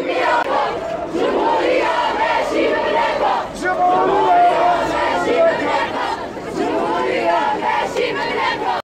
Deus.